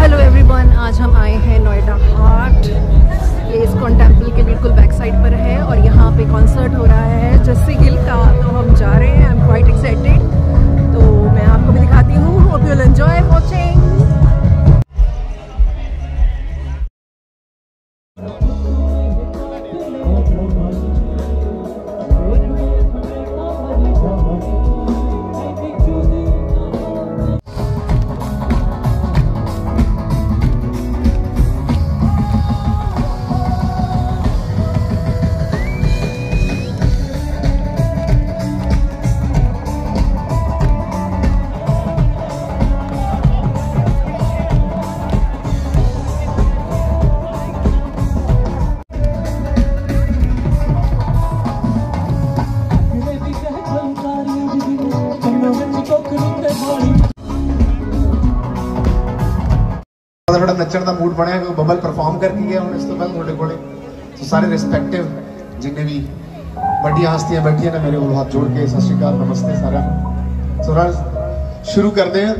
hello everyone आज हम आए हैं नोएडा हार्ट ये इस्कॉन टेंपल के बिल्कुल बैक साइड ਨੱਚਣ ਦਾ ਮੂਡ ਬਣਿਆ ਕੋਈ ਬੱਬਲ ਪਰਫਾਰਮ ਕਰਕੇ ਗਿਆ ਹੁਣ ਇਸ ਤੋਂ ਪਹਿਲਾਂ ਤੁਹਾਡੇ ਕੋਲੇ ਸੋ ਸਾਰੇ ਰਿਸਪੈਕਟਿਵ ਜਿੰਨੇ ਵੀ ਵੱਡੀਆਂ ਹਸਤੀਆਂ ਬੈਠੀਆਂ ਨੇ ਮੇਰੇ ਕੋਲ ਹੱਥ ਜੋੜ ਕੇ ਸਤਿ ਸ਼੍ਰੀ ਅਕਾਲ ਨਮਸਤੇ ਸਾਰਿਆਂ ਨੂੰ ਸੋ ਰਾਜ ਸ਼ੁਰੂ ਕਰਦੇ ਹਾਂ